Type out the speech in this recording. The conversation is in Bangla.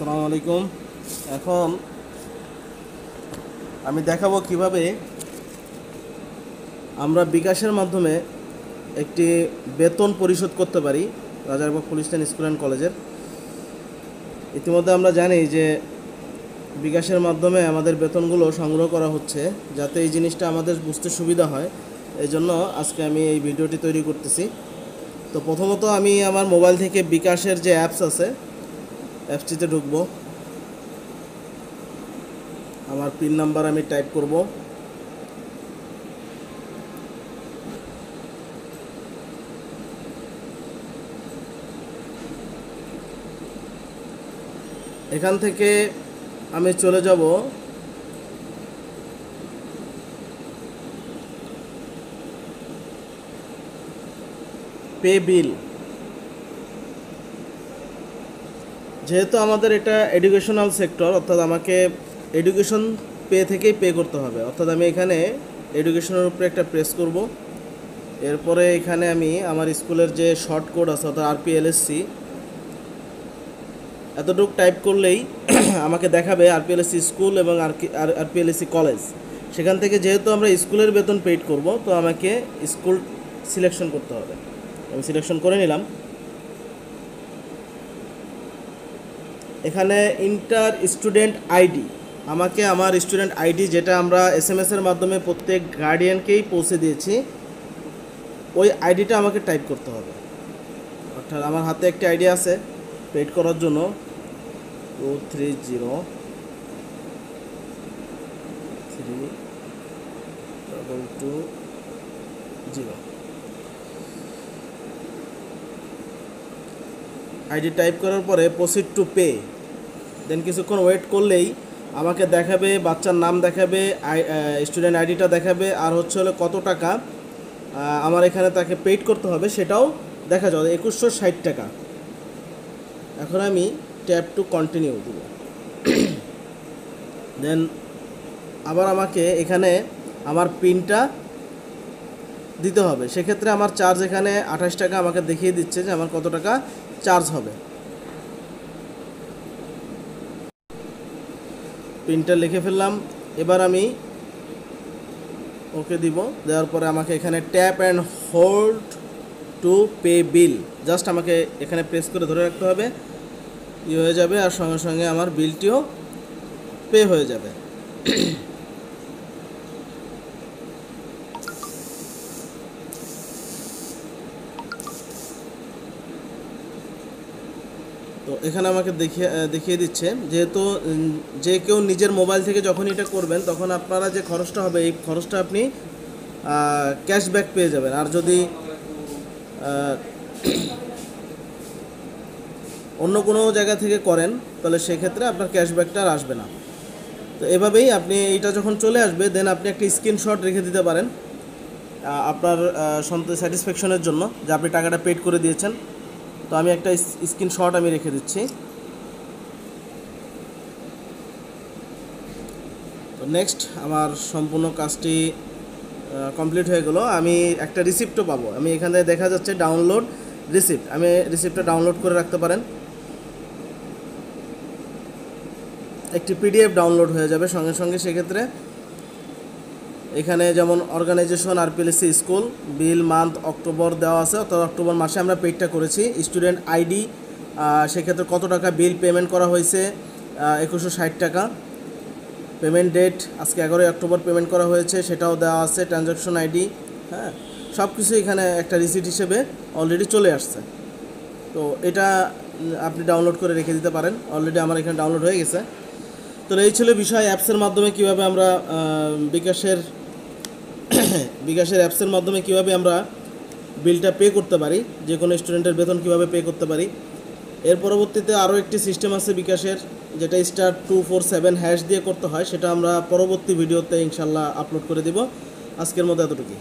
আসসালামু আলাইকুম। এখন আমি দেখাবো কীভাবে আমরা বিকাশের মাধ্যমে একটি বেতন পরিশোধ করতে পারি Rajarbagh police line school and কলেজের। ইতিমধ্যে আমরা জানি যে বিকাশের মাধ্যমে আমাদের বেতনগুলো সংগ্রহ করা হচ্ছে যাতে এই জিনিসটা আমাদের বুঝতে সুবিধা হয়। এই জন্য আজকে আমি এই ভিডিওটি তৈরি করতেছি। তো প্রথমত আমি আমার মোবাইল থেকে বিকাশের যে অ্যাপস আছে অ্যাপসটিতে ঢুকবো। আমার পিন নাম্বার আমি টাইপ করব। এখান থেকে আমি চলে যাব। Pay bill. যেহেতু আমাদের এটা এডুকেশনাল সেক্টর অর্থাৎ আমাকে এডুকেশন পে থেকেই পে করতে হবে। অর্থাৎ আমি এখানে এডুকেশনের উপরে একটা প্রেস করব। এরপরে এখানে আমি আমার স্কুলের যে শর্ট কোড আছে, অর্থাৎ আরপিএলএসসি এতটুকু টাইপ করলেই আমাকে দেখাবে আরপিএলএসসি স্কুল এবং আরপিএলএসসি কলেজ সেখান থেকে যেহেতু আমরা স্কুলের বেতন পেইড করব, তো আমাকে স্কুল সিলেকশন করতে হবে। আমি সিলেকশন করে নিলাম। এখানে ইন্টার স্টুডেন্ট আইডি আমাকে আমার স্টুডেন্ট আইডি যেটা আমরা এস এম এসের মাধ্যমে প্রত্যেক গার্ডিয়ানকেই পৌঁছে দিয়েছি, ওই আইডিটা আমাকে টাইপ করতে হবে। অর্থাৎ আমার হাতে একটি আইডি আছে পেড করার জন্য। Two three zero three double two zero ID type করার পরে প্রসিড টু পে দেন কিছুক্ষণ ওয়েট করলেই আমাকে দেখাবে, বাচ্চার নাম দেখাবে স্টুডেন্ট আইডিটা দেখাবে, আর হচ্ছে হলো কত টাকা আমার এখানে তাকে পেইড করতে হবে, সেটাও দেখা যাবে, একুশশো ষাট টাকা। এখন আমি ট্যাপ টু কন্টিনিউ দেব। দেন আবার আমাকে এখানে আমার পিনটা দিতে হবে। সেক্ষেত্রে আমার চার্জ এখানে আঠাশ টাকা আমাকে দেখিয়ে দিচ্ছে যে আমার কত টাকা চার্জ হবে। পিনটা লিখে ফেললাম। এবার আমি ওকে দিব। দেওয়ার পরে আমাকে এখানে tap and hold to pay bill. Just আমাকে এখানে প্রেস করে ধরে রাখতে হবে। ই হয়ে যাবে আর সঙ্গে সঙ্গে আমার বিলটিও পে হয়ে যাবে। তো এখানে আমাকে দেখিয়ে দেখিয়ে দিচ্ছে যেহেতু যে কেউ নিজের মোবাইল থেকে যখন এটা করবেন, তখন আপনারা যে খরচটা হবে, এই খরচটা আপনি ক্যাশব্যাক পেয়ে যাবেন। আর যদি অন্য কোনো জায়গা থেকে করেন, তাহলে সেক্ষেত্রে আপনার ক্যাশব্যাকটা আর আসবে না। তো এভাবেই আপনি এটা যখন চলে আসবে দেন আপনি একটা স্ক্রিনশট রেখে দিতে পারেন আপনার সন্তুষ্ট স্যাটিসফ্যাকশনের জন্য, যে আপনি টাকাটা পেড করে দিয়েছেন। তো আমি একটা স্ক্রিনশট আমি রেখে দিচ্ছি। তো নেক্সট আমার সম্পূর্ণ কাজটি কমপ্লিট হয়ে গেল। আমি একটা রিসিপ্টও পাবো। আমি এখানে দেখা যাচ্ছে ডাউনলোড রিসিপ্ট আমি রিসিপ্টটা ডাউনলোড করে রাখতে পারেন। একটি পিডিএফ ডাউনলোড হয়ে যাবে সঙ্গে সঙ্গে সেক্ষেত্রে। এখানে যেমন organisation RPLC school bill month October দেওয়া আছে, অর্থাৎ অক্টোবর মাসে আমরা পেডটা করেছি। স্টুডেন্ট আইডি সেক্ষেত্রে কত টাকা বিল পেমেন্ট করা হয়েছে? একুশশো ষাট টাকা। পেমেন্ট ডেট আজকে এগারোই অক্টোবর পেমেন্ট করা হয়েছে, সেটাও দেওয়া আছে ট্রানজাকশন আইডি হ্যাঁ? সব কিছু এখানে একটা রিসিট হিসেবে অলরেডি চলে আসছে। তো এটা আপনি ডাউনলোড করে রেখে দিতে পারেন। অলরেডি আমার এখানে ডাউনলোড হয়ে গেছে। তো এই ছিল বিষয় অ্যাপসের মাধ্যমে কীভাবে আমরা বিকাশের বিকাশের অ্যাপসের মাধ্যমে কীভাবে আমরা বিলটা পে করতে পারি, যে কোনো স্টুডেন্টের বেতন কীভাবে পে করতে পারি। এর পরবর্তীতে আরও একটি সিস্টেম আছে বিকাশের, যেটা star two four seven hash দিয়ে করতে হয়, সেটা আমরা পরবর্তী ভিডিওতে ইনশাল্লাহ আপলোড করে দিব। আজকের মতো এতটুকুই।